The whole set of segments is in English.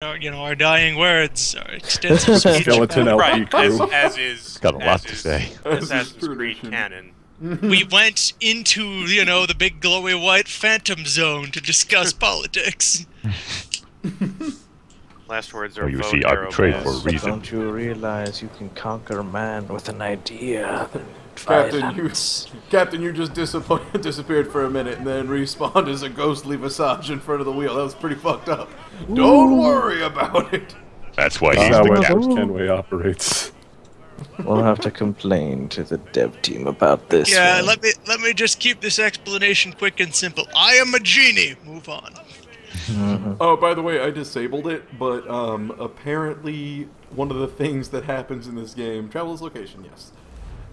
our, you know, our dying words, our extensive speech. Skeleton LP Right, as, crew. as is. Got a lot as to is say. As is Assassin's Creed canon. we went into, you know, the big glowy white phantom zone to discuss politics. Last words are Well, you see, I betrayed for a reason. Don't you realize you can conquer man with an idea? Captain, you, Captain, you just disappointed, disappeared for a minute and then respawned as a ghostly visage in front of the wheel. That was pretty fucked up. Don't worry about it. That's why he's how the West captain. Kenway operates. We'll have to complain to the dev team about this. Yeah, one. let me let me just keep this explanation quick and simple. I am a genie. Move on. Oh, by the way, I disabled it, but um, apparently one of the things that happens in this game, travel is location, yes,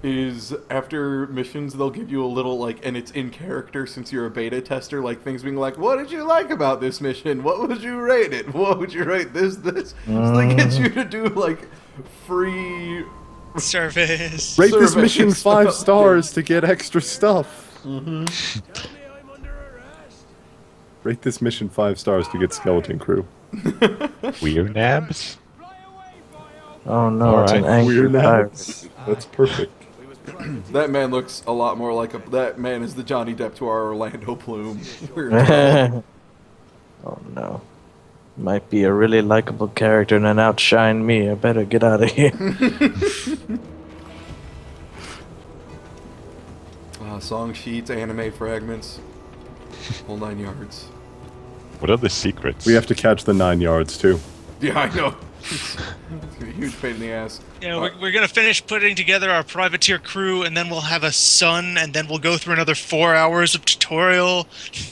is after missions they'll give you a little like, and it's in character since you're a beta tester, like things being like, "What did you like about this mission? What would you rate it? What would you rate this? This?" So they get mm. you to do like free. Service. Rate this mission five stars to get extra stuff. Mm-hmm. Rate this mission five stars to get skeleton crew. Weird nabs? Oh no, it's an Alright, angry Weird pirate. naps. That's perfect. That man looks a lot more like a. That man is the Johnny Depp to our Orlando Bloom. Oh no. Might be a really likable character and then outshine me. I better get out of here. uh, song sheets, Animus fragments, whole nine yards. What are the secrets? We have to catch the nine yards too. Yeah, I know. It's a huge pain in the ass. Yeah, we're, we're gonna finish putting together our privateer crew, and then we'll have a sun, and then we'll go through another four hours of tutorial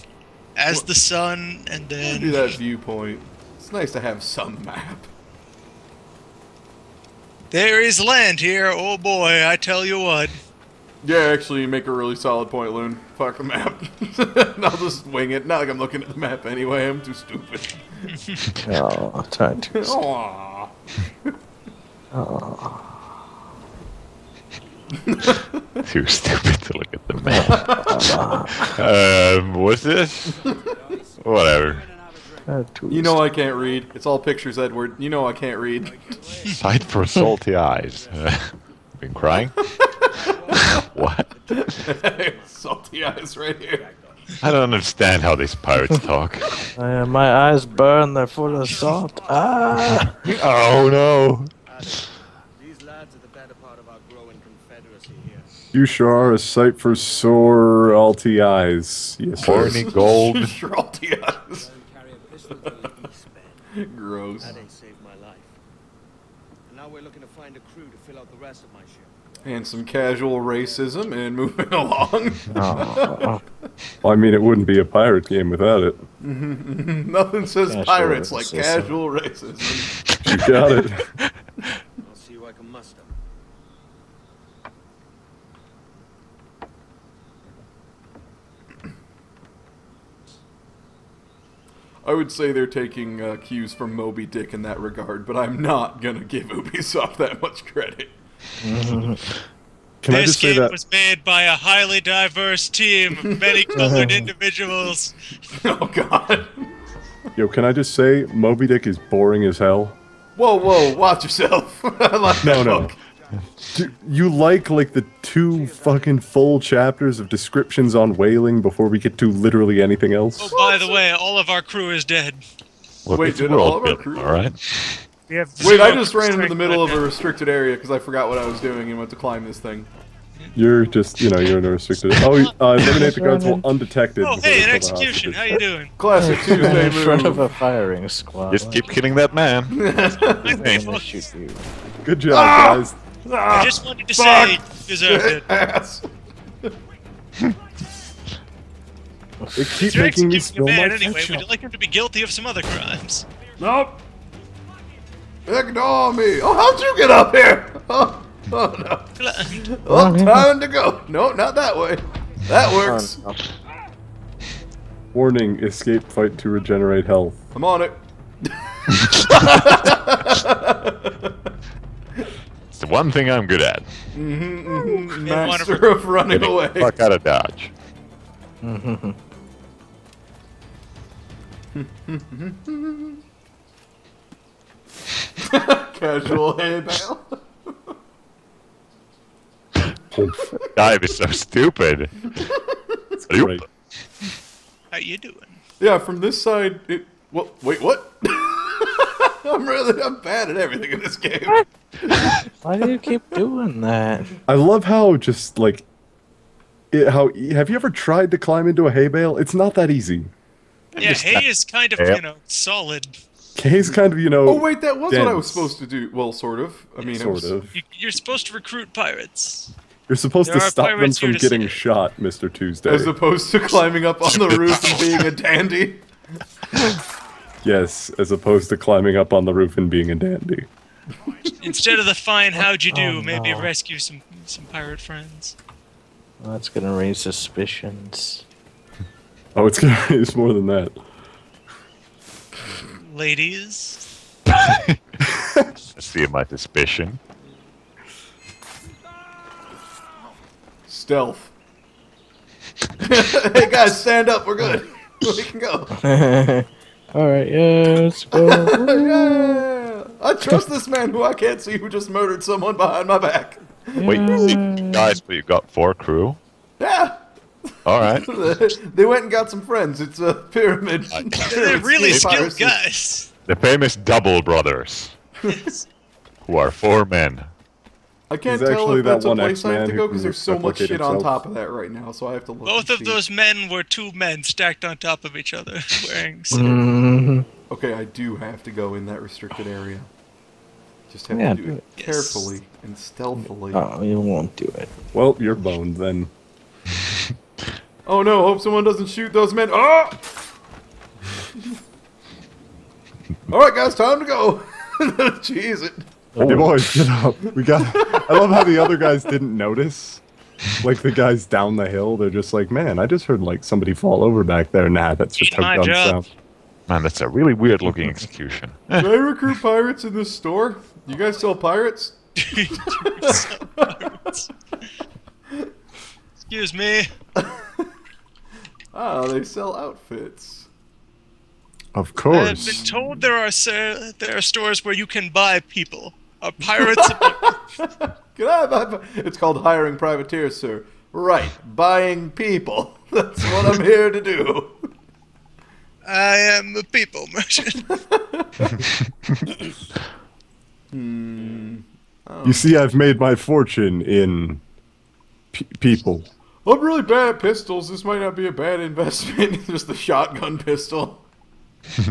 as the sun, and then Do that viewpoint. It's nice to have some map. there is land here. Oh boy, I tell you what. Yeah, actually, you make a really solid point, Loon. Fuck the map. I'll just wing it. Not like I'm looking at the map anyway. I'm too stupid. oh, I'm trying to. Too stupid to look at the map. um, what's this? Whatever. You know I can't read. It's all pictures, Edward. You know I can't read. Sight for salty eyes. Uh, been crying? what? Salty eyes right here. I don't understand how these pirates talk. Uh, my eyes burn, they're full of salt. Ah! oh no! These lads are the better part of our growing confederacy here. You sure are a sight for sore alty eyes. Yes, sir. Horny gold. Salty eyes. Carry a to the. Gross. That ain't saved my life. And now we're looking to find a crew to fill out the rest of my ship. And some casual racism and moving along. Oh, Well, I mean, it wouldn't be a pirate game without it. Nothing says Casual pirates like casual racism. You got it. I'll see you I can muster. I would say they're taking uh, cues from Moby Dick in that regard, but I'm not gonna give Ubisoft that much credit. Mm-hmm. Can I this just say game that? was made by a highly diverse team of many colored individuals. Oh God! Yo, can I just say Moby Dick is boring as hell? Whoa, whoa! Watch yourself. I like No, that no. book. Do you like like the two fucking full chapters of descriptions on whaling before we get to literally anything else? Oh, by the way, all of our crew is dead. Look, Wait, it's did all world of our building, crew- alright? We have Wait, I just ran into the middle of a restricted area because I forgot what I was doing and went to climb this thing. You're just, you know, you're in a restricted. Oh, uh, eliminate the guards while undetected. Oh, hey, an execution. How you doing? Classic Tuesday in front of a firing squad. Just keep killing that man. I'm gonna shoot you. Good job, Ah! guys. I just wanted to say you deserved it. Ass. They keep You're making me executing a spill man my anyway. ketchup. Would you like him to be guilty of some other crimes? Nope. Ignore me. Oh, how'd you get up here? Oh, oh no. Oh, time to go. No, not that way. That works. Warning: Escape fight to regenerate health. I'm on it. It's the one thing I'm good at. Mm-hmm, mm-hmm. Master of running Getting away. fuck out of Dodge. Mm-hmm. Casual hay bale. Dive is so stupid. Are you- How you doing? Yeah, from this side, it. Well, wait, what? I'm really, I'm bad at everything in this game. Why do you keep doing that? I love how just like it, how have you ever tried to climb into a hay bale? It's not that easy. Yeah, hay is kind of, Yep. you know, solid. Hay's kind of you know. Oh wait, that was what I was supposed to do. Well, sort of. I mean, Sort was, of. You, you're supposed to recruit pirates. You're supposed There to stop them from getting see shot, Mister Tuesday. as opposed to climbing up on the roof and being a dandy. yes, as opposed to climbing up on the roof and being a dandy. Instead of the fine how'd you do, Oh, maybe no. rescue some some pirate friends. That's gonna raise suspicions. Oh, it's gonna it's more than that. Ladies. See my suspicion. Stealth. hey guys, stand up. We're good. We can go. Alright, yeah, let's go. Yeah. I trust this man who I can't see who just murdered someone behind my back. Wait, guys, but you got four crew. Yeah. All right. they went and got some friends. It's a pyramid. They're pyramid really skilled piracy. guys. The famous Double Brothers, who are four men. I can't He's tell actually if that that's a one place I have to go because there's so much replicate shit on top of that right now. So I have to look. Both of see. those men were two men stacked on top of each other, wearing. Mhm. Okay, I do have to go in that restricted area. Just have Yeah, to do, do it it. Yes. carefully and stealthily. Oh, you won't do it. Well, you're boned then. Oh no! Hope someone doesn't shoot those men. Oh! All right, guys, time to go. Jeez, it. Oh. Hey boys, get up. We got. I love how the other guys didn't notice. Like the guys down the hill, they're just like, man, I just heard like somebody fall over back there. Nah, that's just Eat my how guns job. sound. Man, that's a really weird looking execution. Do I recruit pirates in this store? You guys sell pirates? Excuse me. Ah, they sell outfits. Of course. I've been told there are sa- there are stores where you can buy people. Are pirates? Can I buy? It's called hiring privateers, sir. Right, buying people. That's what I'm here to do. I am a people merchant. Hmm. You see, I've made my fortune in pe- people. I'm really bad at pistols. This might not be a bad investment. Just the shotgun pistol.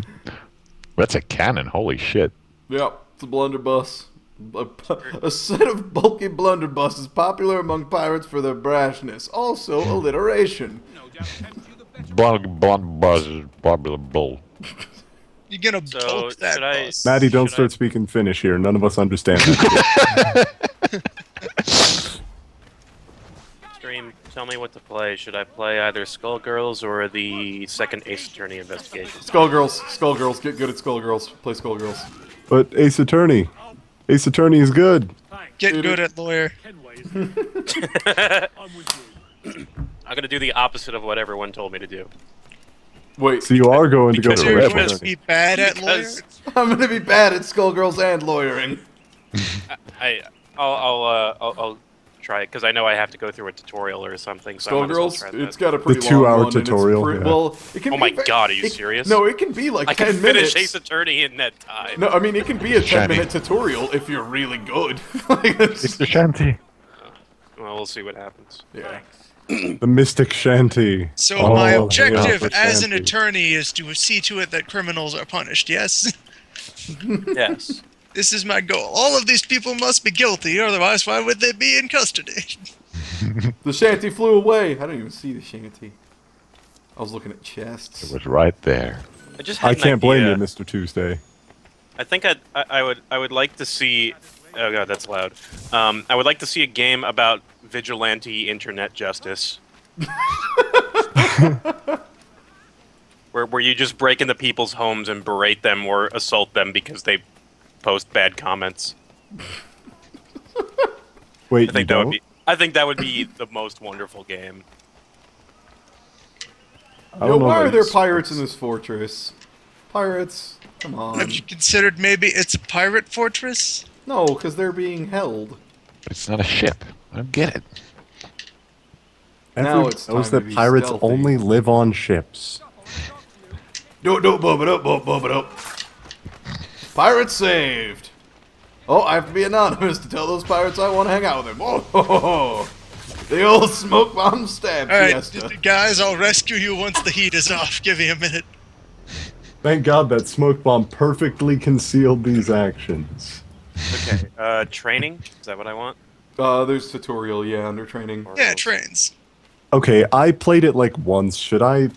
That's a cannon. Holy shit. Yep, it's a blunderbuss. A, a set of bulky blunderbusses popular among pirates for their brashness. Also, hmm. alliteration. Blonde, blonde buzz, blah, blah, blah. You're gonna So, bolt that I- bus. Maddie, don't Should I- start speaking Finnish here. None of us understand that. Stream, tell me what to play. Should I play either Skullgirls or the second Ace Attorney investigation? Skullgirls, Skullgirls, get good at Skullgirls. Play Skullgirls. but Ace Attorney, Ace Attorney is good. Get Dude, good at lawyer. I'm gonna do the opposite of what everyone told me to do. Wait, So you are going to go Because to So the you're Rebel. to be bad at lawyer. I'm gonna be bad at Skullgirls and lawyering. I, I'll, I'll, uh, I'll, I'll try it because I know I have to go through a tutorial or something. So I might well try Skullgirls, that. it's got a pretty two-hour long one, and it's tutorial, pre- yeah. Well, it can Oh be my ve- God, are you it- serious? No, it can be like I 10 can finish minutes. Ace Attorney in that time. No, I mean it can be a 10 Shiny. minute tutorial if you're really good. like, it's, Shanty. Uh, well, we'll see what happens. yeah. the Mystic Shanty. So Oh, my objective for as an attorney is to see to it that criminals are punished. Yes, Yes. This is my goal. All of these people must be guilty, otherwise, why would they be in custody? The shanty flew away. I don't even see the shanty. I was looking at chests. It was right there. I just had I can't blame you, Mr. Tuesday. I think I'd, I, I would I would like to see. Oh god, that's loud. Um, I would like to see a game about vigilante internet justice. where where you just break into people's homes and berate them or assault them because they post bad comments. Wait, I think you that don't? would be. I think that would be the most wonderful game. Yo, know why are there pirates in this fortress? Pirates. Come on. Have you considered maybe it's a pirate fortress? No, because they're being held. It's not a ship. I don't get it. Now Everyone it's knows time to that pirates stealthy. only live on ships. Do it, do it, bub it up, bub, bub it up. Pirates saved. Oh, I have to be anonymous to tell those pirates I want to hang out with them. Oh, ho, ho, ho. the old smoke bomb stab All right, fiesta. guys, I'll rescue you once the heat is off. Give me a minute. Thank God that smoke bomb perfectly concealed these actions. Okay. Uh, training. Is that what I want? Uh, there's tutorial, yeah, under training. Or- Yeah, trains. Okay, I played it like once. Should I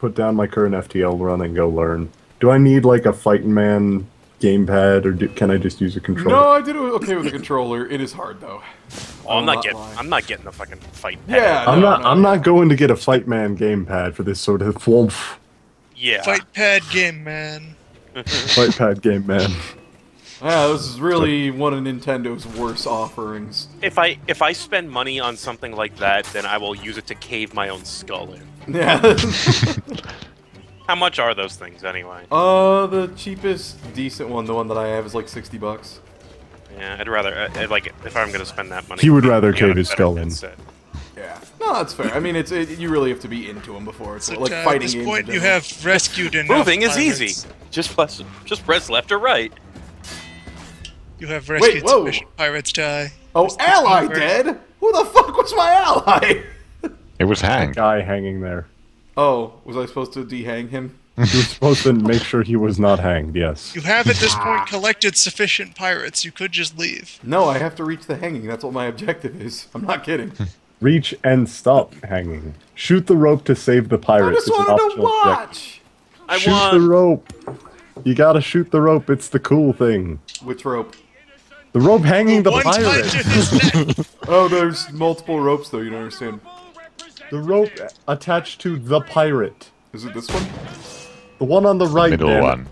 put down my current FTL run and go learn? Do I need like a fighting man gamepad, or do, can I just use a controller? No, I did it okay with the controller. It is hard though. Oh, I'll I'm not not getting. lie. I'm not getting the fucking fight. Yeah, pad. I'm not. no, I'm no. not going to get a fight man gamepad for this sort of thwomp Yeah. Fight pad game, man. fight pad game, man. Yeah, this is really one of Nintendo's worst offerings. If I if I spend money on something like that, then I will use it to cave my own skull in. Yeah. How much are those things anyway? uh, the cheapest decent one, the one that I have, is like sixty bucks. Yeah, I'd rather uh, I'd like if I'm gonna spend that money. He would rather got cave his better skull in. headset. Yeah. No, that's fair. I mean, it's it, you really have to be into them before it's So, like uh, fighting at this point, in you have rescued enough Moving is pirates. easy. Just press just press left or right. You have rescued Wait, whoa. sufficient pirates die. Oh, Just the ally dead? Who the fuck was my ally? It was Hank. Guy hanging there. Oh, was I supposed to dehang him? You were supposed to make sure he was not hanged. Yes. You have at this point collected sufficient pirates. You could just leave. No, I have to reach the hanging. That's what my objective is. I'm not kidding. Reach and stop hanging. Shoot the rope to save the I just It's wanted to optional objective. watch. I shoot want. the rope. You gotta shoot the rope. It's the cool thing. Which rope? The rope hanging the One tied pirate. to his neck. Oh, there's multiple ropes though. You don't understand. The rope attached to the pirate. Is it this one? The one on the right. Middle damn one.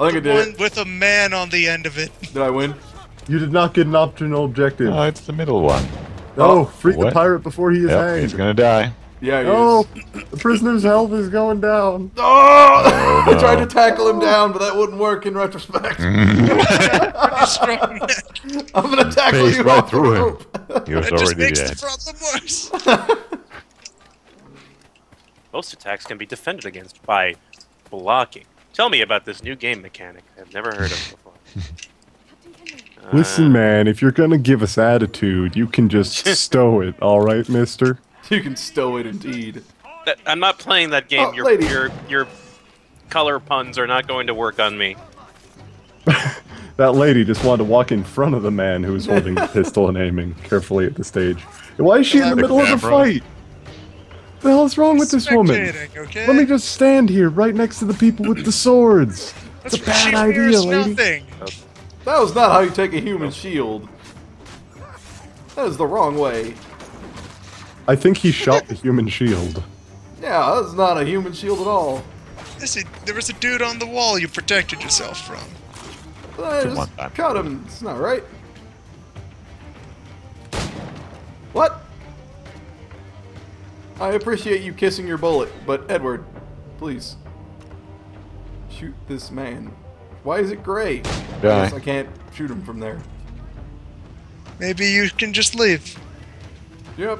I think I did. One with a man on the end of it. Did I win? You did not get an optional objective. Oh, it's the middle one. Oh, oh, no, free the What? pirate before he is Yep, hanged. he's gonna die. Yeah. He No, is. the prisoner's health is going down. Oh! I tried to tackle him down, but that wouldn't work in retrospect. Pretty strong neck. I'm gonna tackle Phased you right through him. rope. He was That just already makes dead. the problem worse. Most attacks can be defended against by blocking. Tell me about this new game mechanic I've never heard of before. Listen, Uh, man, if you're gonna give us attitude, you can just stow it, all right, Mister. You can stow it indeed. I'm not playing that game. Oh, your, lady. your your color puns are not going to work on me. That lady just wanted to walk in front of the man who was holding the pistol and aiming carefully at the stage. Why is she in the The middle of the camera. fight? The hell is wrong with this woman? Okay? Let me just stand here, right next to the people with the swords. That's a bad idea, lady. Nothing. That was not how you take a human shield. That is the wrong way. I think he shot the human shield. Yeah, that's not a human shield at all. Listen, there was a dude on the wall you protected yourself from. I one just time. cut him. It's not right. What? I appreciate you kissing your bullet, but Edward, please. Shoot this man. Why is it gray? I Die. I can't shoot him from there. Maybe you can just leave. Yep.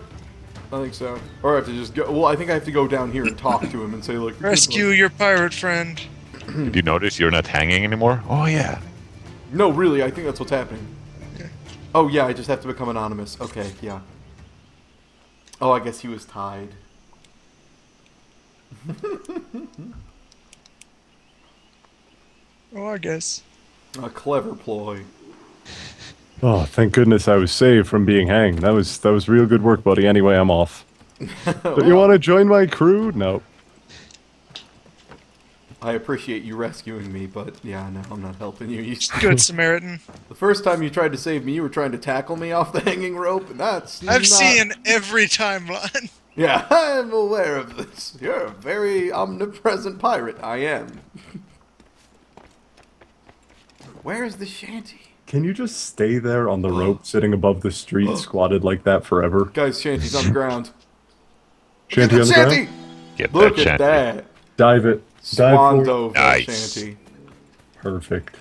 I think so. Or I have to just go. Well, I think I have to go down here and talk to him and say, look. Rescue your pirate friend. Did you notice you're not hanging anymore? Oh yeah. No, really, I think that's what's happening. Oh, yeah, I just have to become anonymous. Okay, yeah. Oh, I guess he was tied. Oh, I guess. A clever ploy. Oh, thank goodness I was saved from being hanged. That was that was real good work, buddy. Anyway, I'm off. Don't you want to join my crew? No. I appreciate you rescuing me, but yeah, no, I'm not helping you. you Good Samaritan. the first time you tried to save me, you were trying to tackle me off the hanging rope, and that's I've not- seen every timeline. Yeah, I'm aware of this. You're a very omnipresent pirate. I am. Where's the shanty? Can you just stay there on the rope, sitting above the street, squatted like that forever? Guys, shanty's on the ground. Shanty on the shanty! ground. Get Look that at shanty. that. Dive it. Dive for- Swando Nice. shanty. Perfect.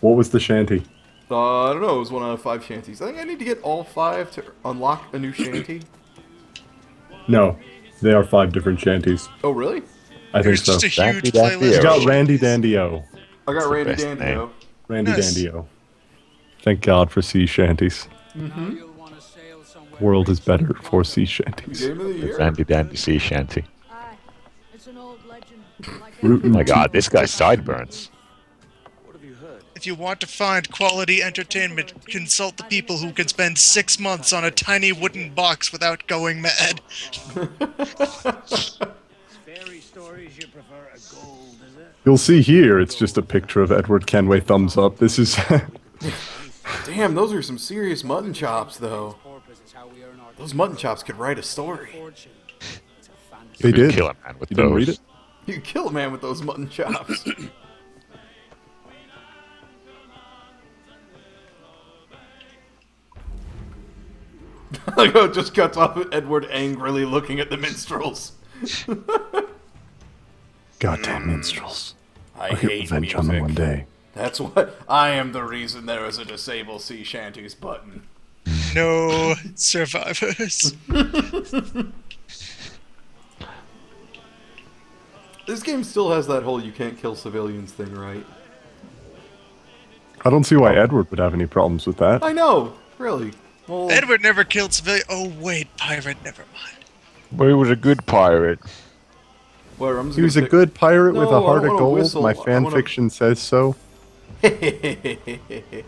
What was the shanty? Uh, I don't know. It was one out of five shanties. I think I need to get all five to unlock a new shanty. No, they are five different shanties. Oh, really? I think There's so. just a Dandy huge Dandy playlist. You got Randy Dandy-O. I got the Randy best Dandy name. Randy Nice. Dandy-O. Thank God for sea shanties. Mm-hmm. World is better for sea shanties. Game of the year. Dandy dandy sea shanty. It's an old legend. Oh my god, this guy's sideburns. What have you heard? If you want to find quality entertainment, consult the people who can spend six months on a tiny wooden box without going mad. You prefer a gold, is it? You'll see here, it's just a picture of Edward Kenway thumbs up. This is Damn, those are some serious mutton chops, though. Porpoise is how we earn our Those mutton chops could write a story. fortune. It's they You did. Kill a man with You those. didn't read it? You could kill a man with those mutton chops. like how it just cuts off Edward angrily looking at the minstrels. Goddamn minstrels. I I'll get revenge on them one day. That's what I am the reason there is a disable sea shanties button. No survivors. This game still has that whole you can't kill civilians thing, right? I don't see why Edward would have any problems with that. I know, really. Well, Edward never killed civilian. Oh wait, pirate. Never mind. But he was a good pirate. where He was gonna a good pirate with a heart of gold. whistle. My I fan wanna- fiction says so. Pick-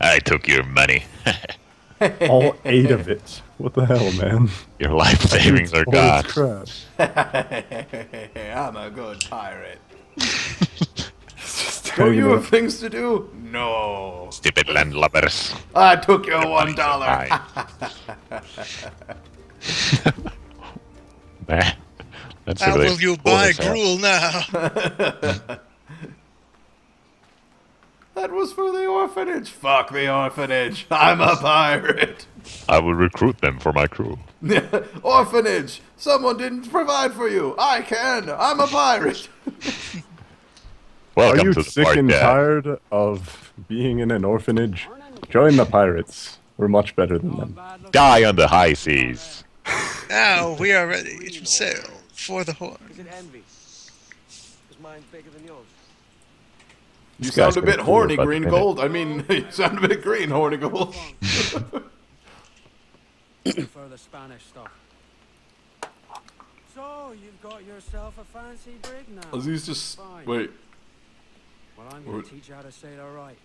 I took your money. All eight of it. What the hell, man? your life savings are gone. crap. I'm a good pirate. Just Don't you out. have things to do? No. Stupid landlubbers. I took your one dollar. Aye. That's How really will you cool buy gruel now? That was for the orphanage. Fuck the orphanage. I'm a pirate. I will recruit them for my crew. orphanage. Someone didn't provide for you. I can. I'm a pirate. Well are Welcome you to the sick and Dad. tired of being in an orphanage? Join the pirates. We're much better than them. Die on the high seas. now we are ready to sail for the horn. Is it envy? Is mine bigger than yours? You This sound a bit horny, about green gold. I mean, you sound a bit green, horny gold. prefer the Spanish stuff. So, you've got yourself a fancy brig now. Aziz just Fine. wait. Well, I'm going to teach you how to sail alright.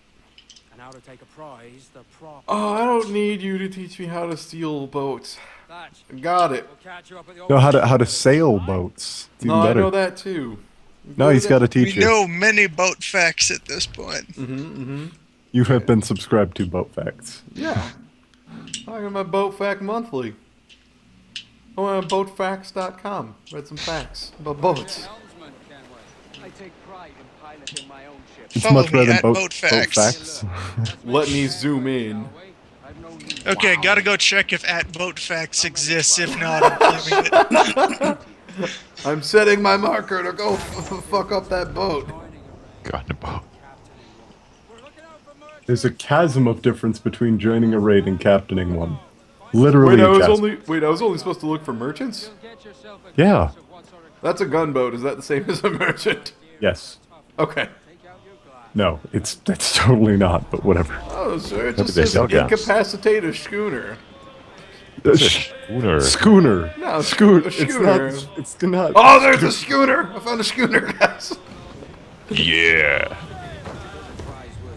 And how to take a prize the prop. Oh, I don't need you to teach me how to steal boats. Thatch, Got it. we'll catch you up at the Know how to how to sail boats. It's even No, I know that too. No, he's got to teach We you. know many boat facts at this point. Mm-hmm, mm-hmm. You have been subscribed to Boat Facts. Yeah. I got my boat fact monthly. I went to boatfacts.com. Read some facts about boats. I take pride in piloting my own ship. It's Follow much better than at boat, Boat boat Facts. facts. Let me zoom in. I've Okay, gotta go check if at boat facts exists. If not, I'm claiming it. I'm setting my marker to go f- f- fuck up that boat. God, the boat. There's a chasm of difference between joining a raid and captaining one. Literally, Wait, I a was only wait. I was only supposed to look for merchants. Yeah. That's a gunboat. Is that the same as a merchant? Yes. Okay. No, it's that's totally not. But whatever. Oh, sir. It Look just says no incapacitate a schooner. It's a schooner. schooner. No, Schooner. It's not. It's not. Oh, there's a schooner. I found a schooner, guys. Yeah.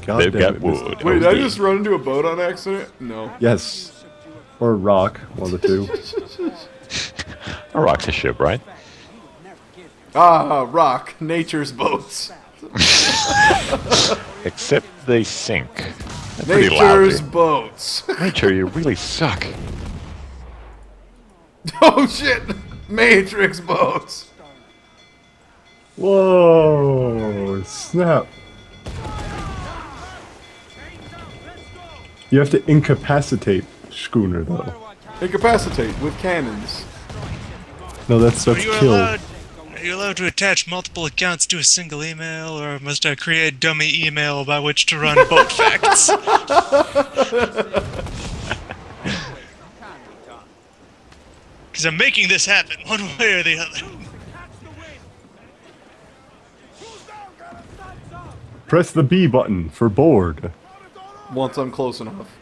God They've got it, wood. Wait, did I just run into a boat on accident? No. Yes. Or a rock. One of the two. A rock's a ship, right? Ah, rock. Nature's boats. Except they sink. They're pretty Nature's lousy. boats. Nature, you really suck. oh shit! Matrix boats. Whoa! Snap. You have to incapacitate schooner though. Incapacitate with cannons. No, that's Are that's kill. allowed? Are you allowed to attach multiple accounts to a single email, or must I create dummy email by which to run boat facts? Because I'm making this happen one way or the other. Press the B button for board. Once I'm close enough.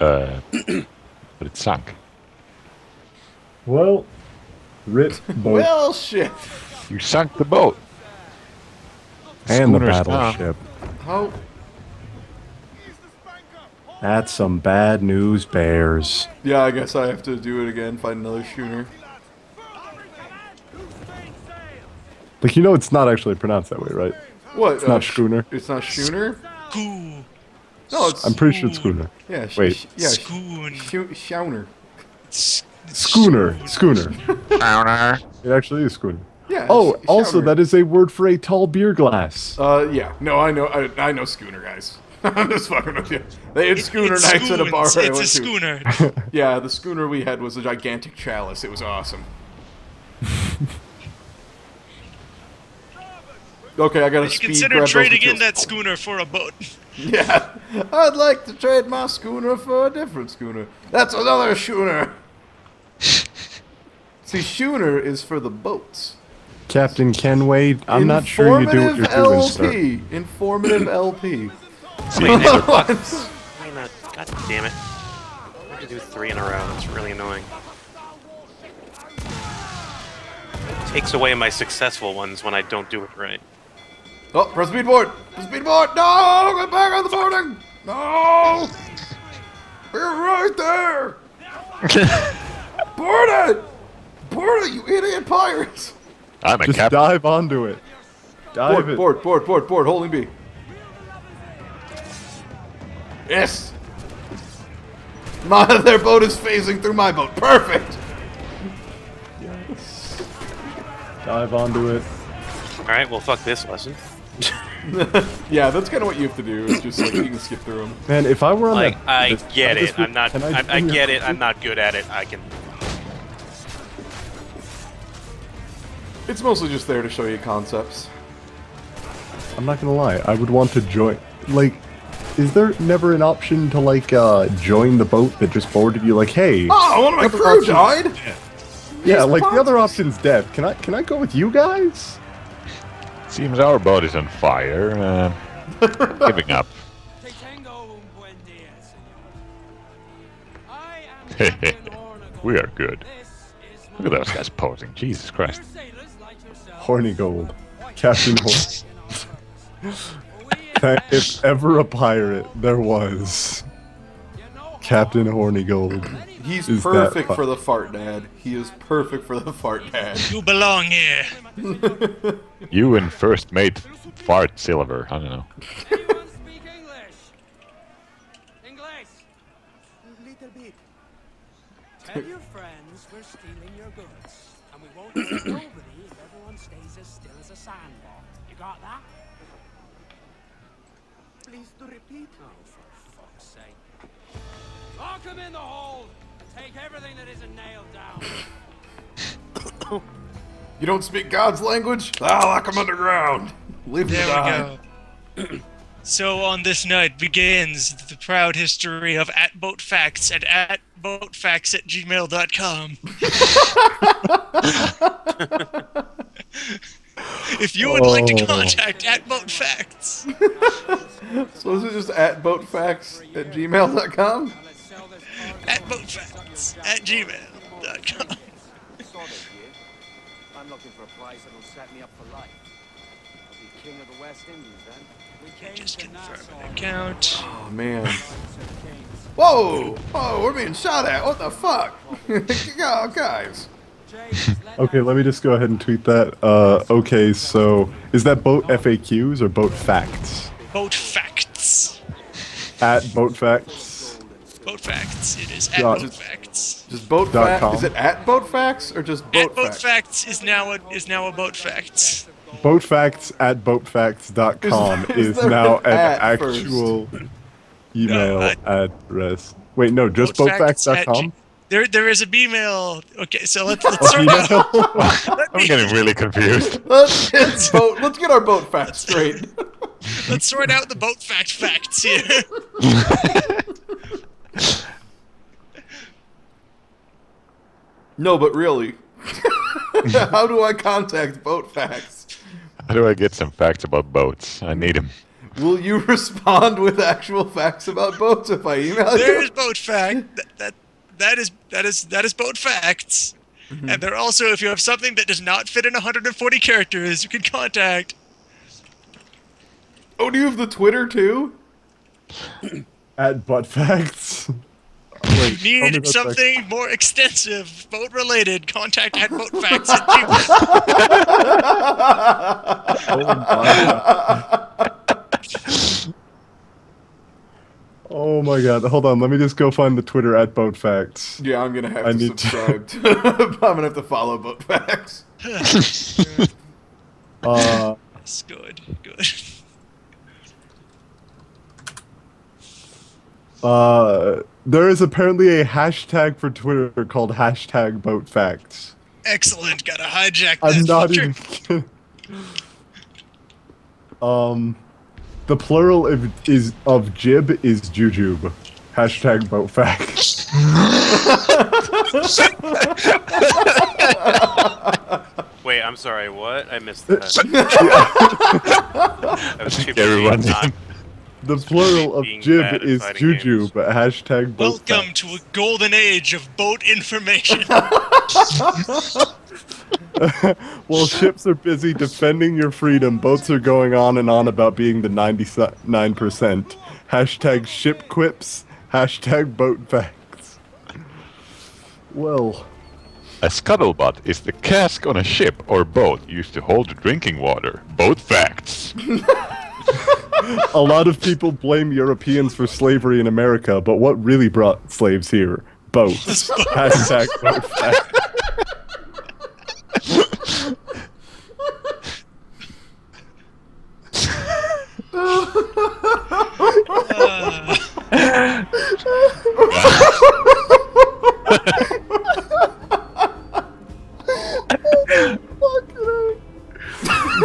Uh, but it sunk. Well, rip boat Well, shit. You sunk the boat. and the schooners now. battleship. How? That's some bad news, Bears. Yeah, I guess I have to do it again. Find another schooner. Like you know, it's not actually pronounced that way, right? What? It's not sh- schooner. It's not schooner. Cool. No, it's I'm pretty sure it's schooner. yeah. Sh- Wait. sh- yeah. sh- Schoon. Shoo- schooner. S- Schooner, schooner. It actually is schooner. Yeah. Oh, also that is a word for a tall beer glass. Uh, yeah. No, I know. I, I know schooner guys. I'm just fucking with you. They had schooner It's nights at a bar. schoons, It's went a to. schooner. Yeah, the schooner we had was a gigantic chalice. It was awesome. okay, I got to you speed consider grab those trading in that schooner for a boat. Yeah, I'd like to trade my schooner for a different schooner. That's another schooner. See, schooner is for the boats. Captain Kenway, I'm not sure you do what you're doing, sir. LP. Informative LP. Wait, Why not? God damn it. I have to do three in a row. That's really annoying. It Takes away my successful ones when I don't do it right. Oh, press speedboard! Press speedboard! No! Get back on the boarding! No! You're right there! Board it! Board it, you idiot pirates! I'm a Just captain. dive onto it. Dive Board, it. board, board, board, board, holding B. Yes! My, their boat is phasing through my boat. Perfect! Yes. Dive onto it. Alright, well, fuck this lesson. Yeah, that's kind of what you have to do. Is just like you can skip through them. Man, if I were on Like, that, I this- get this it. would- I'm not. can I, I, get it. I'm not good at it. I can. It's mostly just there to show you concepts. I'm not gonna lie. I would want to join. Like, is there never an option to like uh join the boat that just boarded you? Like, hey, Oh, one of my Other crew options- died! yeah, like the other sponsors. option's dead. Can I can I go with you guys? Seems our boat is on fire. Uh, giving up. Te tengo un buen día, señor. I am Hey, Captain Ornago. we are good. Look at those guys posing. Jesus Christ. Your sailors like yourself. Horny gold, Captain Horn. We if ever a pirate there was, Captain Horny Gold. He's Is perfect fu- for the fart dad. He is perfect for the fart dad. You belong here. You and first mate fart silver. I don't know. speak English? English. Little bit. Tell your friends we're stealing your goods, and we won't You don't speak God's language? Ah, lock him underground. Leave There die. we go. so on this night begins the proud history of at boat facts at at boatfacts at gmail.com. if you would like to Oh. contact at boat facts, So this is just at boatfacts at gmail.com? Let's sell at boat facts at gmail.com. Saw this here. I'm looking for a price that'll set me up for life. I'll be king of the West Indies then. We came Just confirm Nassau. an account. Oh, man. Said kings. Whoa! Whoa, we're being shot at. What the fuck? oh, guys. Okay, let me just go ahead and tweet that. Uh, okay, so is that boat FAQs or boat facts? Boat facts. At boat facts. Boat facts. It is at Dot- boat facts. Just boat Dot facts. com. Is it at boatfacts or just boat At boat facts? facts is now a is now a boat facts. Boat facts at boatfacts.com Is- is, is now an an at first? actual email No, address. Wait, no, just Boatfacts at boatfacts.com? There, there is a B mail. Okay, so let's let's oh, sort out. let I'm getting really confused. Let's get, boat, let's get our boat facts straight. Let's sort out the boat fact facts here. No, but really. How do I contact boat facts? How do I get some facts about boats? I need them. Will you respond with actual facts about boats if I email you? There is you? boat fact. That, that that is that is that is boat facts. Mm-hmm. And there also, if you have something that does not fit in 140 characters, you can contact. Oh, do you have the Twitter too? At butt facts. Wait, You tell me need about something more extensive, boat related. Contact at boat facts. at gmail. that. Oh my god! Hold on, let me just go find the Twitter at boat facts. Yeah, I'm gonna have I to need subscribe. To, I'm gonna have to follow boat facts. Uh, That's good. Good. uh, there is apparently a hashtag for Twitter called hashtag boat facts. Excellent. Gotta hijack that. I'm not feature. even kidding. Um, the plural of, is of jib is jujube. Hashtag boat facts. Wait, I'm sorry. What? I missed that. I was too busy Everyone. Not- The plural of jib bad at is fighting jujube. Hashtag boat Welcome facts. to a golden age of boat information. While ships are busy defending your freedom, boats are going on and on about being the 99%. Hashtag ship quips. Hashtag boat facts. Well, A scuttlebutt is the cask on a ship or boat used to hold drinking water. Boat facts. a lot of people blame Europeans for slavery in America, but what really brought slaves here? Boats. Hashtag boat facts.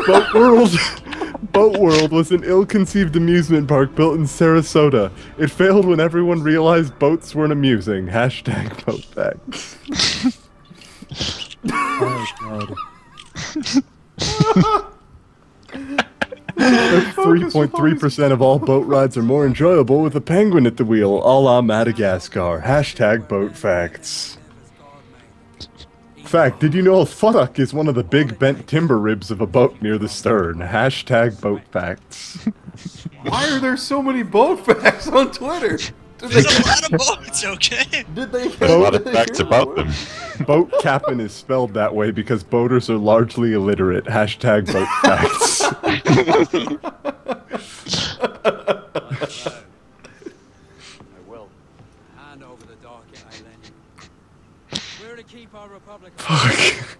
Boat World. Boat World was an ill-conceived amusement park built in Sarasota. It failed when everyone realized boats weren't amusing. Hashtag boat facts. oh god. Three point three percent of all boat rides are more enjoyable with a penguin at the wheel, a la Madagascar. Hashtag boat facts. Fact, did you know a futtock is one of the big bent timber ribs of a boat near the stern? Hashtag boat facts. Why are there so many boat facts on Twitter? Did There's they, a lot of boats, okay? did they There's a lot of facts about them. boat captain is spelled that way because boaters are largely illiterate. Hashtag boat facts. I will. Hand over the dark island. We're to keep our republic. Fuck.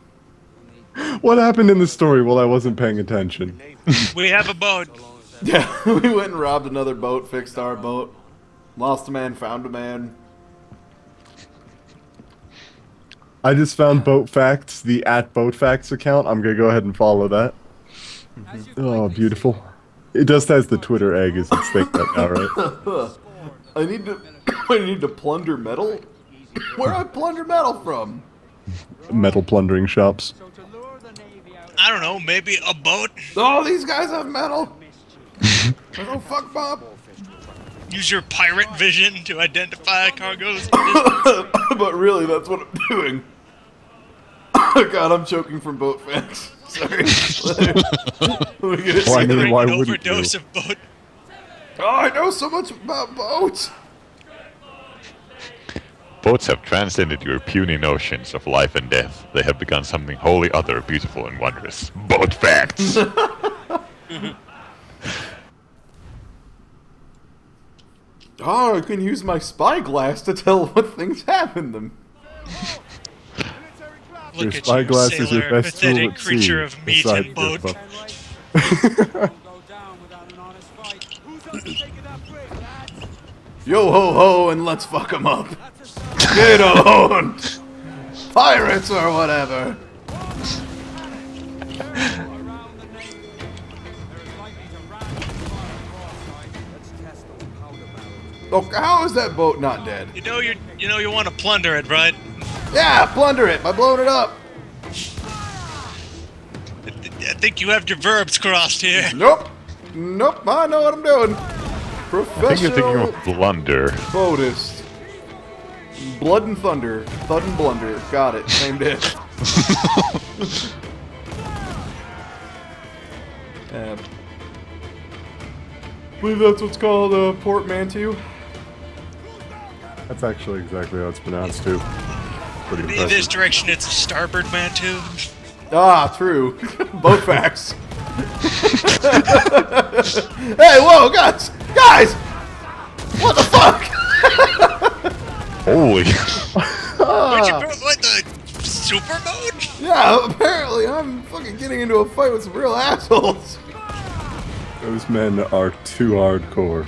What happened in the story while I wasn't paying attention? We have a boat. Yeah, we went and robbed another boat, fixed our boat, lost a man, found a man. I just found Boat Facts, the at Boat Facts account. I'm gonna go ahead and follow that. As you Oh, beautiful. It just has the Twitter egg as its thing right now, right? I need to, I need to plunder metal. Where I plunder metal from? Metal plundering shops. So to lure the navy out I don't know, maybe a boat. Oh, these guys have metal. oh fuck, Bob. Use your pirate vision to identify cargoes. but really, that's what I'm doing. God, I'm choking from boat facts. Sorry. Let me get a Why, I mean, why wouldn't overdose you? of boat. Oh, I know so much about boats. Boats have transcended your puny notions of life and death. They have become something wholly other, beautiful and wondrous. Boat facts. Oh, I can use my spyglass to tell what things happen them. Look Your at spyglass you, is your best tool pathetic at creature sea, of meat and your boat. boat. and right. Won't go down without an honest fight. Who's undertaking that brig, lads? Yo ho ho, and let's fuck them up. That's a Get owned! Pirates or whatever. Oh, how is that boat not dead? You know you you know you want to plunder it, right? Yeah, plunder it by blowing it up. I think you have your verbs crossed here. Nope. Nope, I know what I'm doing. Professional. I think you're thinking of blunder. boatist. Blood and thunder. Thud and blunder. Got it. Same day. Um, believe that's what's called a portmanteau. That's actually exactly how it's pronounced too. Pretty In this direction, it's a starboard man too. Ah, true. Both facts. hey, whoa, guys! Guys! What the fuck? Holy! What'd you put, what the super mode? Yeah, apparently I'm fucking getting into a fight with some real assholes. Those men are too hardcore.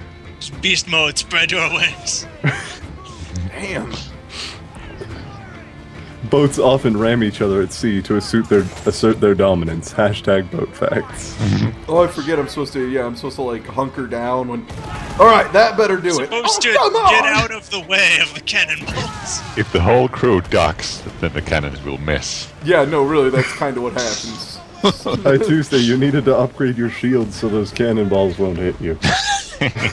Beast mode, spread your wings. Damn. Boats often ram each other at sea to assert their assert their dominance. Hashtag boat facts. Oh, I forget I'm supposed to, yeah, I'm supposed to like hunker down when. Alright, that better do it. Supposed Oh, to come get out of the way of the cannonballs. if the whole crew ducks, then the cannons will miss. Yeah, no, really, that's kind of what happens. Ty Tuesday, you needed to upgrade your shields so those cannonballs won't hit you.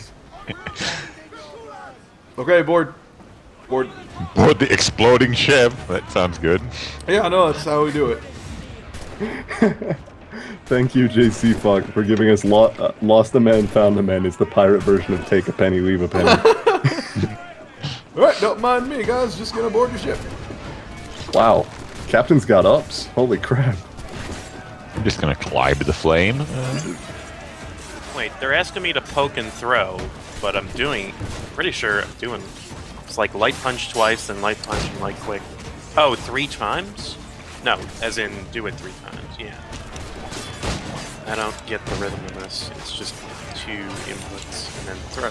Okay, board. Board. Board the exploding ship. That sounds good. Yeah, no, that's how we do it. Thank you, JC Falk, for giving us lo- uh, Lost a Man, Found a Man It's the pirate version of Take a Penny, Leave a Penny. Alright, don't mind me, guys. Just gonna board your ship. wow. Captain's got ups. Holy crap. I'm just gonna climb the flame. Wait, they're asking me to poke and throw, but I'm doing. Pretty sure I'm doing. It's like light punch twice, then light punch and light quick. Oh, three times? No, as in do it three times. Yeah. I don't get the rhythm of this. It's just two inputs and then throw.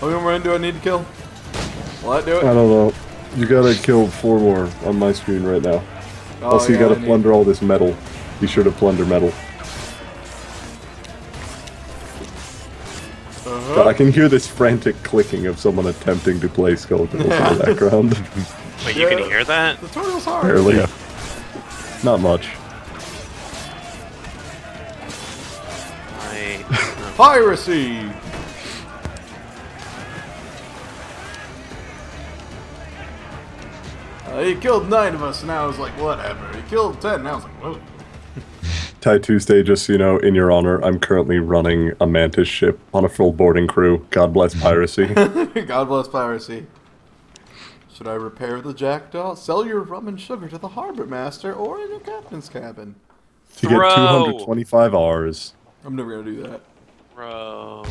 How many more do I need to kill? Will that do it? I don't know. You gotta kill four more on my screen right now. Oh, also, you gotta I need- plunder all this metal. Be sure to plunder metal. Uh-huh. I can hear this frantic clicking of someone attempting to play Skullgirls in the background. Wait, you can hear that? The turtle's hard. Barely. Yeah. Not much. I. Piracy! He killed nine of us, and I was like, whatever. He killed ten, and I was like, whoa. Ty Tuesday, just so you know, in your honor, I'm currently running a Mantis ship on a full boarding crew. God bless piracy. God bless piracy. Should I repair the jackdaw? Sell your rum and sugar to the harbor master or in your captain's cabin. to get 225 Rs. I'm never gonna do that. Bro.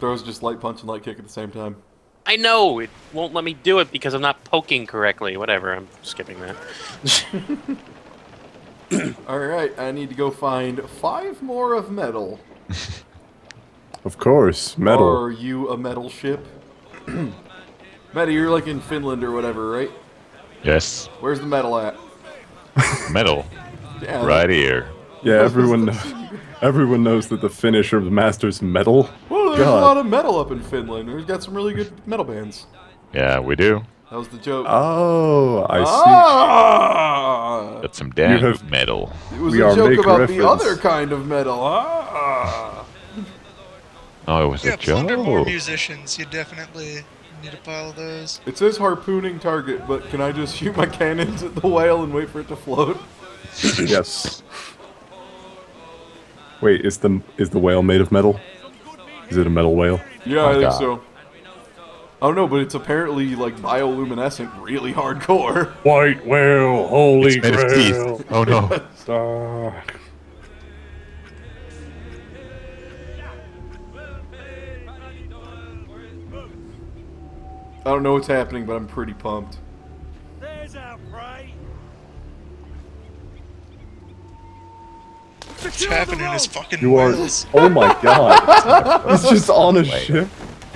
Throws just light punch and light kick at the same time. I know! It won't let me do it because I'm not poking correctly. Whatever, I'm skipping that. Alright, I need to go find five more of metal. Of course, metal. Are you a metal ship? Matty, you're like in Finland or whatever, right? Yes. Where's the metal at? Metal. Yeah, Right here. yeah, everyone, everyone knows that the finisher of the master's metal. Well, there's God. a lot of metal up in Finland. We've got some really good metal bands. Yeah, we do. That was the joke. Oh, I ah! Got some damn have- metal. It was We a joke make about the other kind of metal. Ah! Oh, it was Yeah, a joke. plunder more musicians. You definitely need a pile of those. It says harpooning target, but can I just shoot my cannons at the whale and wait for it to float? Yes. Wait, is the is the whale made of metal? Is it a metal whale? Yeah, I think God. so. I don't know, but it's apparently like bioluminescent, really hardcore. White whale, holy It's made of teeth. Oh no. I don't know what's happening, but I'm pretty pumped. What's happening in his fucking You are. wheels? Oh my god. He's just on a ship.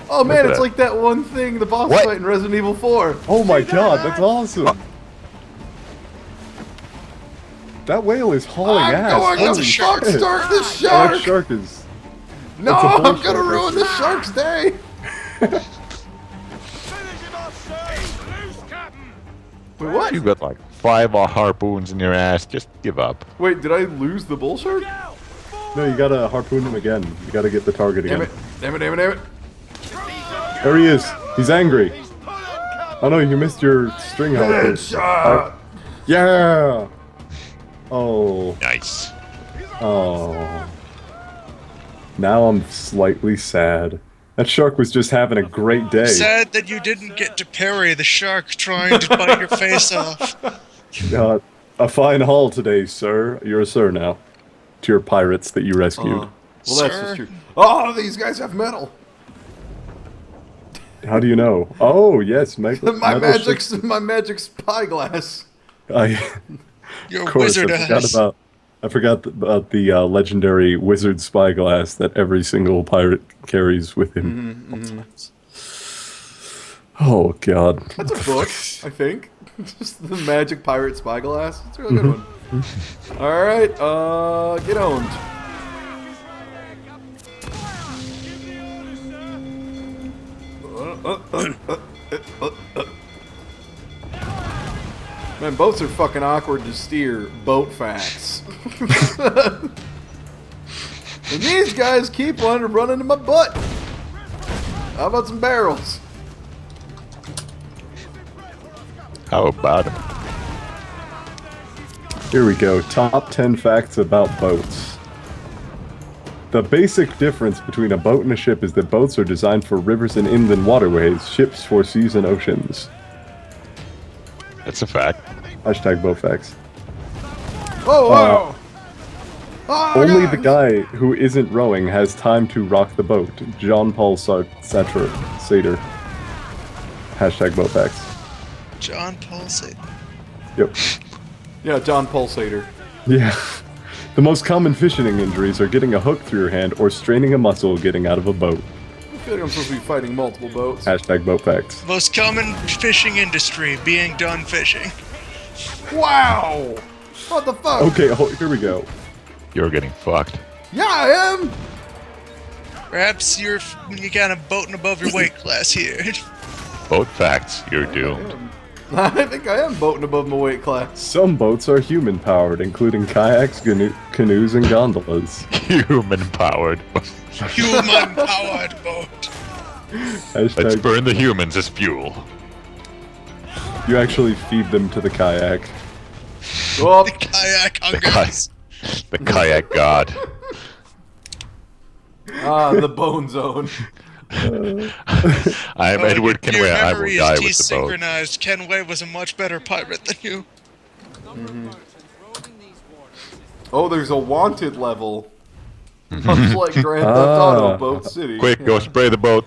Oh man, at it's that. like that one thing, the boss What? fight in Resident Evil 4. Oh my god, that's awesome. That whale is hauling I'm ass. going That's to a shark. fuck start this Oh, shark! that shark is. no, that's a bull I'm gonna shark. ruin this shark's day! Wait, what? You got like five harpoons in your ass. Just give up. Wait, did I lose the bull shark? No, you gotta harpoon him again. You gotta get the target Damn again. it, damn it, damn it, damn it. There he is. He's angry. Oh no, you missed your string harpoon. Headshot! Yeah. Oh. Nice. Oh. Now I'm slightly sad. That shark was just having a great day. Sad that you didn't get to parry the shark trying to bite your face off. Uh, a fine haul today, sir. You're a sir now. To your pirates that you rescued. Uh, well, that's Sir? just true. Oh, these guys have metal. How do you know? Oh, yes, make My metal magic, ships- my magic spyglass. I, Your of course, wizard I forgot ass. about. I forgot about the uh, legendary wizard spyglass that every single pirate carries with him. Oh God! That's a book, I think. Just the magic pirate spyglass. It's a really good one. All right, uh, get owned. Man, boats are fucking awkward to steer. Boat facts. and these guys keep wanting to run into my butt. How about some barrels? How about him? Here we go. Top 10 facts about boats. The basic difference between a boat and a ship is that boats are designed for rivers and inland waterways, ships for seas and oceans. That's a fact. Hashtag boat facts. Whoa, whoa! Uh, oh, Only the guy who isn't rowing has time to rock the boat. John Paul Sar- Sartre. Sater. Hashtag boat facts. John Paul said. Yep. Yeah, John Pulsator. Yeah. The most common fishing injuries are getting a hook through your hand or straining a muscle getting out of a boat. I feel like I'm supposed to be fighting multiple boats. Hashtag boat facts. Most common fishing industry being done fishing. Wow! What the fuck? Okay, ho- here we go. You're getting fucked. Yeah, I am! Perhaps you're you're kind of boating above your weight class here. Boat facts. You're doomed. I think I am boating above my weight class. Some boats are human powered, including kayaks, cano- canoes, and gondolas. Human powered. Human powered boat. Let's Hashtag, burn the humans as fuel. you actually feed them to the kayak. Go up. Kayak The, hungers. ki- the kayak god. Ah, the bone zone. I am Oh, Edward your Kenway. I will memory die is with the boat. desynchronized. Kenway was a much better pirate than you. Mm-hmm. Oh, there's a wanted level. Mm-hmm. Much like Grand Theft ah. Auto, Ah. Boat City. Quick, go spray the boat.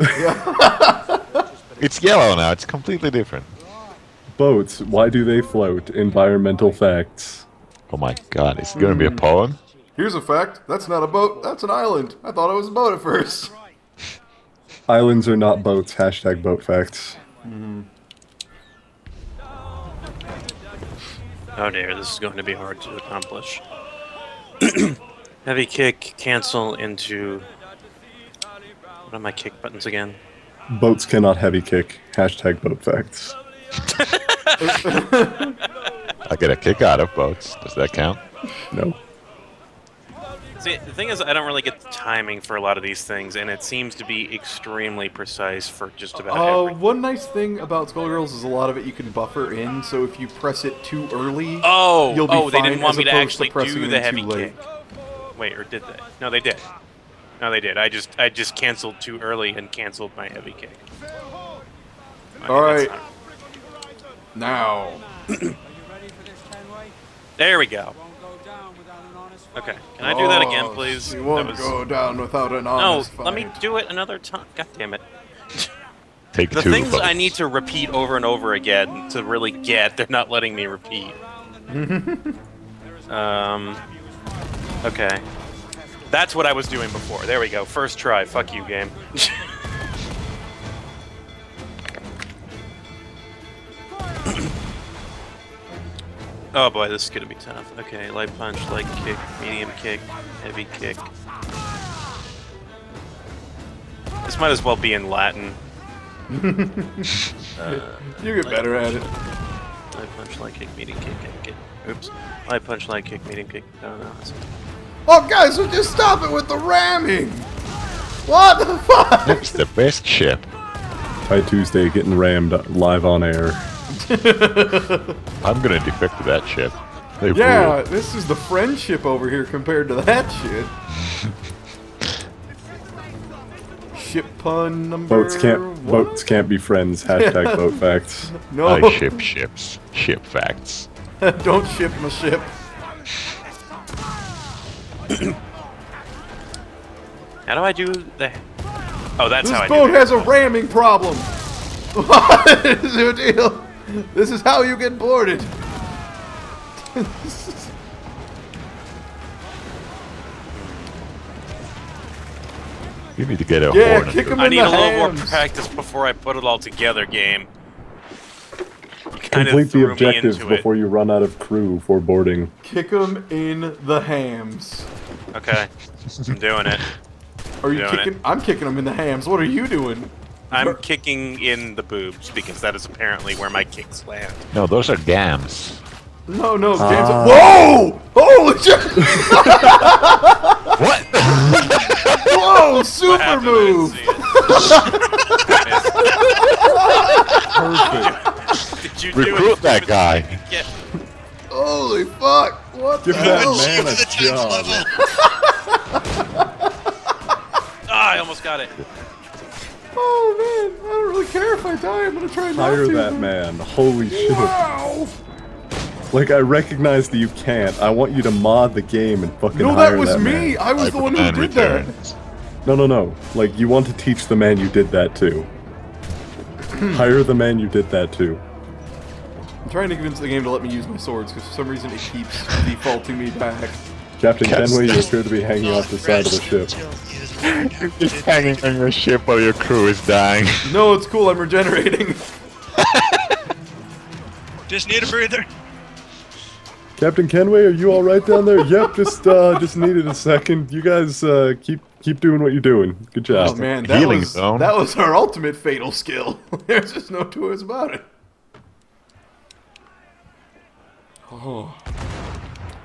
it's yellow now. It's completely different. Boats, why do they float? Environmental facts. Oh my god, is it going to be a hmm. poem? Here's a fact. That's not a boat. That's an island. I thought it was a boat at first. Islands are not boats. Hashtag boat facts. Mm-hmm. Oh dear, this is going to be hard to accomplish. Heavy kick, cancel into. What are my kick buttons again? Boats cannot heavy kick. Hashtag boat facts. I get a kick out of boats. Does that count? No. See, the thing is, I don't really get the timing for a lot of these things, and it seems to be extremely precise for just about Uh, every. one nice thing about Skullgirls is a lot of it you can buffer in, so if you press it too early, Oh, you'll be oh, they didn't want me to actually pressing do the heavy kick. Wait, or did they? No, they did. No, they did. I just, I just canceled too early and canceled my heavy kick. I All right. not- Now. Are you ready for this, Kenway? There we go. Won't go down without an honest Okay, fight. can I do that again, Oh, please? You won't That was- go down without an No, honest let me do it another time. God damn it. Take The two things boats. I need to repeat over and over again to really get, they're not letting me repeat. um, Okay. That's what I was doing before. There we go. First try. Fuck you, game. oh boy, this is gonna be tough. Okay, light punch, light kick, medium kick, heavy kick. This might as well be in Latin. uh, You get better at it. light punch, light kick, medium kick, heavy kick. Oops. Light punch, light kick, medium kick. No, no. That's... Oh, guys, so just stop it with the ramming. What the fuck? It's the best ship. Ty Tuesday getting rammed live on air. I'm gonna defect to that ship. They Yeah, rule. this is the friendship over here compared to that shit. Ship pun number. Boats can't one? boats can't be friends. Hashtag boat facts. No, I ship ships. Ship facts. don't ship my ship. How do I do the? Oh, that's This how I boat do it. has a ramming problem. What is your deal? This is how you get boarded. You need to get a Yeah, horn. kick him I in need the a little more practice before I put it all together, game. Complete the threw objectives into it. before you run out of crew for boarding. Kick him in the hams. Okay, I'm doing it. Are you Doing kicking? it. I'm kicking him in the hams. What are you doing? I'm kicking in the boobs because that is apparently where my kicks land. No, those are gams. No, no, James. Ah. Whoa! Holy shit! What? Whoa! Super happened? Move! see it. Did you do? Recruit that guy. Yeah. Holy fuck! What Give the that hell? man a job. Ah, I almost got it. Oh man, I don't really care if I die. I'm gonna try not Hire to. that man. Holy shit. Wow! Like I recognize that you can't. I want you to mod the game and fucking No, hire that was me. man. I was the one who Hyperman did that. No, no, no. Like you want to teach the man you did that to. hire the man you did that to. I'm trying to convince the game to let me use my swords because for some reason it keeps defaulting me back. Captain Yes. Kenway, you appear to be hanging off the side of the ship. You're just hanging on your ship while your crew is dying. No, it's cool. I'm regenerating. Just need a breather. Captain Kenway, are you all right down there? yep, just uh, just needed a second. You guys uh, keep keep doing what you're doing. Good job. Oh man, that Healing was zone. that was our ultimate fatal skill. There's just no two ways about it. Oh,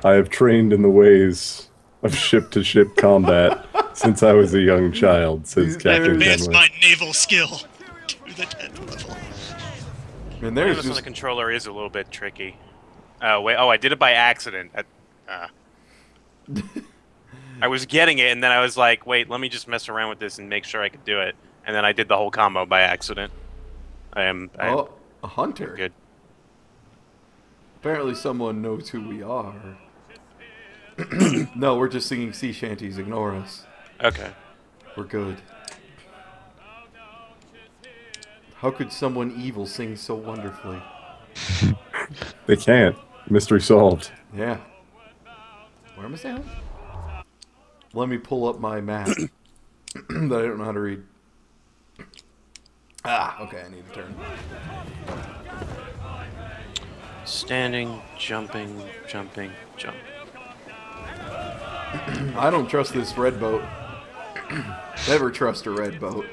I have trained in the ways of ship to ship combat since I was a young child, says Captain Advance Kenway. my naval skill to the 10th level. man, there's this on the controller is a little bit tricky. Oh wait, oh I did it by accident. That- uh. I was getting it, and then I was like, "Wait, let me just mess around with this and make sure I could do it." And then I did the whole combo by accident. I am. I am oh, a hunter. good. Apparently, someone knows who we are. no, we're just singing sea shanties. Ignore us. Okay. We're good. How could someone evil sing so wonderfully? They can't. Mystery solved. Yeah. Where am I saying? Let me pull up my map that I don't know how to read. Ah, okay, I need to turn. Standing, jumping, jumping, jump. I don't trust this red boat. Never trust a red boat.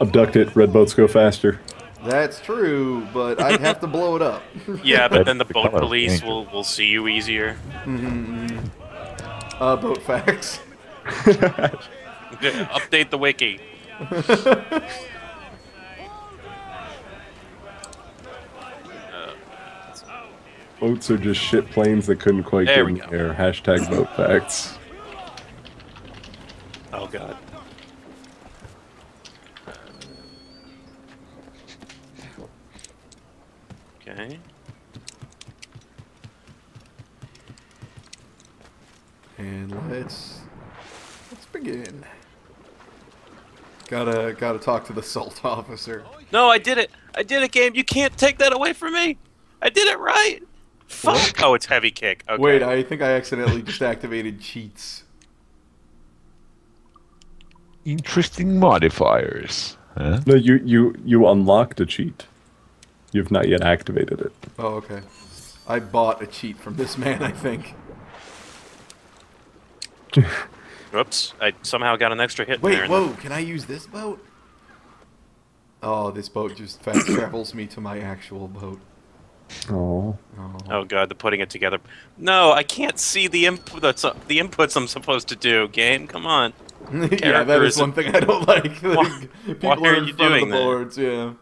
Abduct it. Red boats go faster. That's true, but I'd have to blow it up. Yeah, but That's then the the boat color, police pink. will will see you easier. Uh, boat facts. Update the wiki. Boats are just shit planes that couldn't quite There get in go. the air. Hashtag boat facts. Oh god. Okay. And let's let's begin. Gotta gotta talk to the salt officer. No, I did it. I did it, game. You can't take that away from me. I did it right. Fuck! Oh, it's heavy kick. Okay. Wait, I think I accidentally just activated cheats. Interesting modifiers. Huh? No, you you you unlocked a cheat. You've not yet activated it. Oh, okay. I bought a cheat from this man, I think. Oops! I somehow got an extra hit. Wait, there. whoa, can I use this boat? Oh, this boat just fast travels me to my actual boat. Oh. Oh. Oh god, the putting it together. No, I can't see the input. The inputs I'm supposed to do. Game, come on. yeah, that is one thing I don't like. Why- People why are are in you front doing of the that? boards, yeah.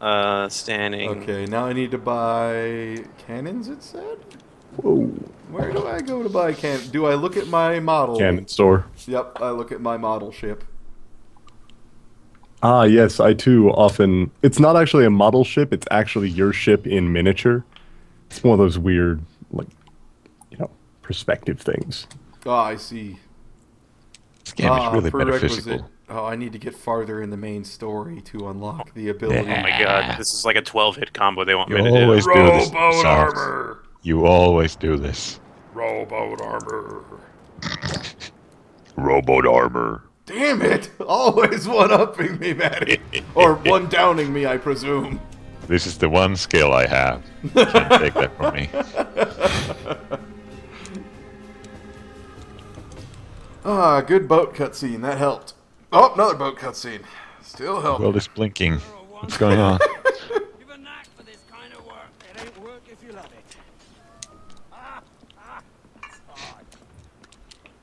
Uh, standing. Okay, now I need to buy cannons, it said? Whoa. Where do I go to buy can? Do I look at my model? Cannon store. Yep, I look at my model ship. Ah, yes, I too often. It's not actually a model ship, it's actually your ship in miniature. It's one of those weird, like, you know, perspective things. Oh, I see. This game ah, is really prerequisite. metaphysical. Oh, I need to get farther in the main story to unlock the ability. Oh my god, this is like a 12 hit combo they want You me to do. always do this. Rowboat Soft. armor! You always do this. Rowboat armor. Rowboat armor. Damn it! Always one upping me, Maddie. or one downing me, I presume. This is the one skill I have. Can't take that from me. Ah, good boat cutscene. That helped. Oh, another boat cutscene. Still helped. World is blinking. What's going on? You've a knack for this kind of work. It ain't work if you love it. Ah, ah, it's hard.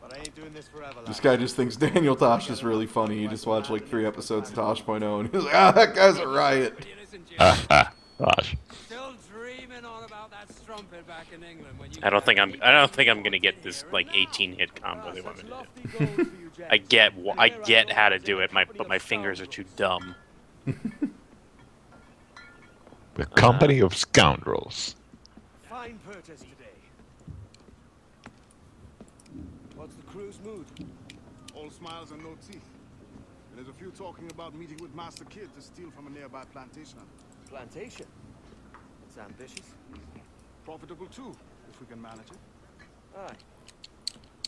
But I ain't doing this forever, This guy just thinks Daniel Tosh is really funny. He just watched like three episodes of Tosh.0 and he's like, ah, that guy's a riot. You I don't think I'm. I don't think I'm gonna get this like 18 hit combo they want me to do. I get. I get how to do it. My but my fingers are too dumb. The company of scoundrels. Fine purchase today. What's the crew's mood? All smiles and no teeth. There's a few talking about meeting with Master Kidd to steal from a nearby plantation. Plantation. It's ambitious. Profitable too, if we can manage it. Aye.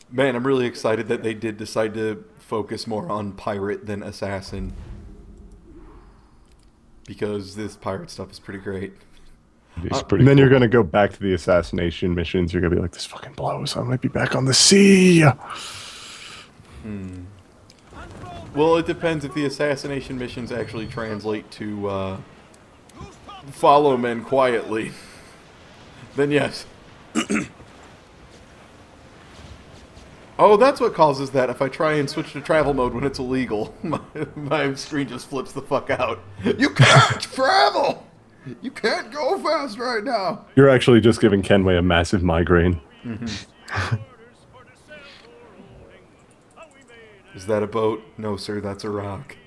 Man, I'm really excited that they did decide to focus more on pirate than assassin. Because this pirate stuff is pretty great. Uh, pretty and then you're gonna go back to the assassination missions. You're gonna be like, this fucking blows. I might be back on the sea. Well, it depends if the assassination missions actually translate to uh, follow men quietly. then yes. oh, that's what causes that. If I try and switch to travel mode when it's illegal, my, my screen just flips the fuck out. You can't travel. You can't go fast right now. You're actually just giving Kenway a massive migraine. Mm-hmm. Is that a boat? No, sir. That's a rock.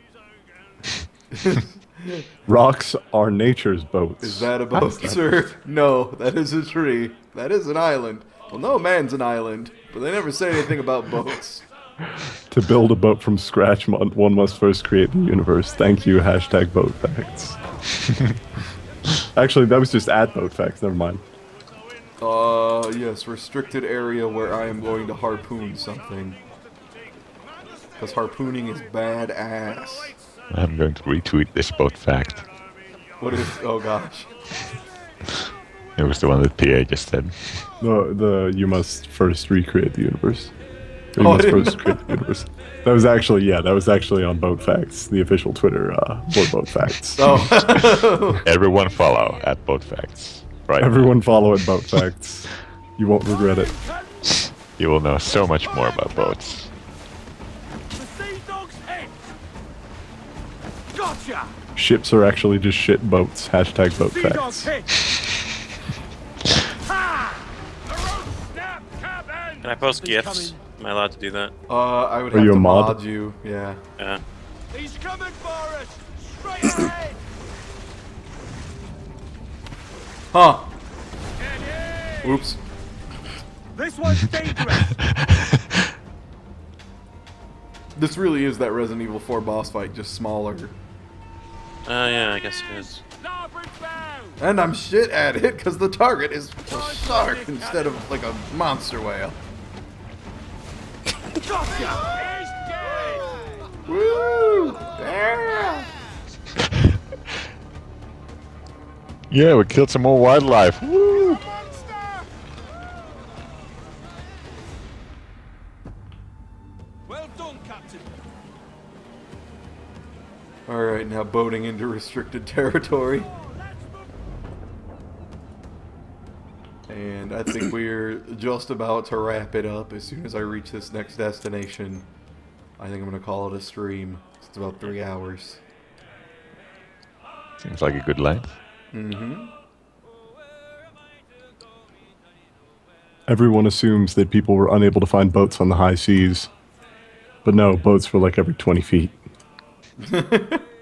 Rocks are nature's boats. Is that a boat, sir? No, that is a tree. That is an island. Well, no man's an island, but they never say anything about boats. To build a boat from scratch, one must first create the universe. Thank you, hashtag boat facts. Actually, that was just at boat facts. Never mind. Uh, yes, restricted area where I am going to harpoon something. Because harpooning is badass. I'm going to retweet this boat fact. What is? Oh gosh. It was the one that PA just said. The the you must first recreate the universe. Or you Oh, must first create the universe. That was actually yeah, that was actually on Boat Facts, the official Twitter uh, for Boat Facts. Oh. Everyone follow at boat facts. Right. Everyone follow at Boat Facts. You won't regret it. You will know so much more about boats. Ships are actually just shit boats. Hashtag Boat Sea Facts. head. Ha! A rope snap cabin. Can I post He's gifs? Am I allowed to do that? Uh, I would Are have you to a mod? mod you. Yeah. Yeah. He's coming for us. Straight ahead. Huh. Oops. This one's dangerous. This really is that Resident Evil 4 boss fight, just smaller. Oh yeah, I guess it is. And I'm shit at it because the target is a shark instead of like a monster whale. Woo! Yeah! Yeah, we killed some more wildlife. Woo! Now boating into restricted territory. And I think we're just about to wrap it up. As soon as I reach this next destination, I think I'm going to call it a stream. It's about three hours. Seems like a good length. Mm-hmm. Everyone assumes that people were unable to find boats on the high seas. But no, boats were like every 20 feet.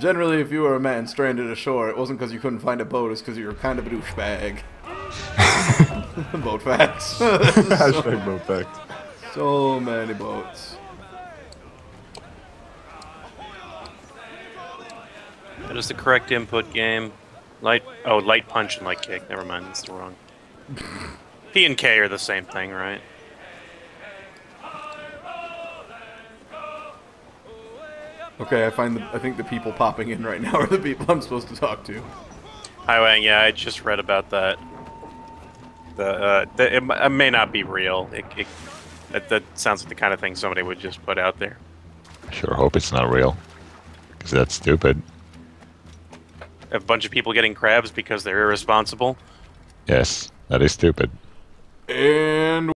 Generally, if you were a man stranded ashore, it wasn't because you couldn't find a boat, it's because you were kind of a douchebag. boat facts. Hashtag boat facts. So many boats. That is the correct input game. Light. Oh, light punch and light kick. Never mind, that's the wrong. P and K are the same thing, right? Okay, I find the, I think the people popping in right now are the people I'm supposed to talk to. Hi Wang, yeah, I just read about that. The, uh, the it, it may not be real. It, it, that, that sounds like the kind of thing somebody would just put out there. Sure hope it's not real. Because that's stupid. A bunch of people getting crabs because they're irresponsible. Yes, that is stupid. And